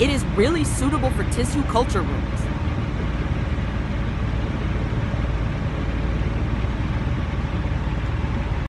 It is really suitable for tissue culture rooms.